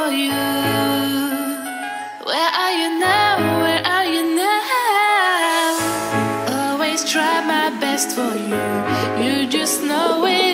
for you. Where are you now? Where are you now? Always try my best for you. You just know it.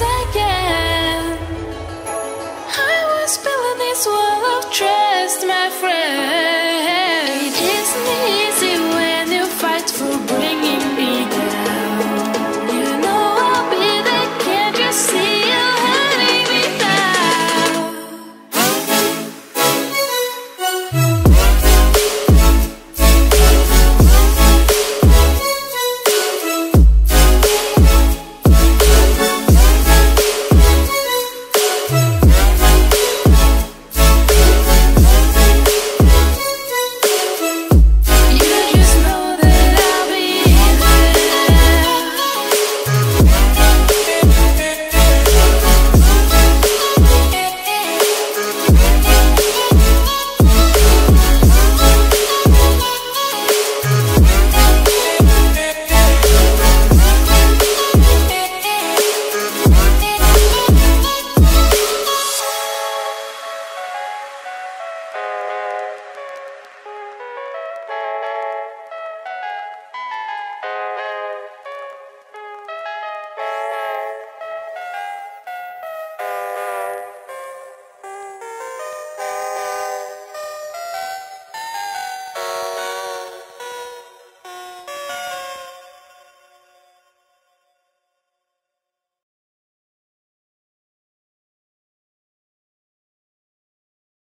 say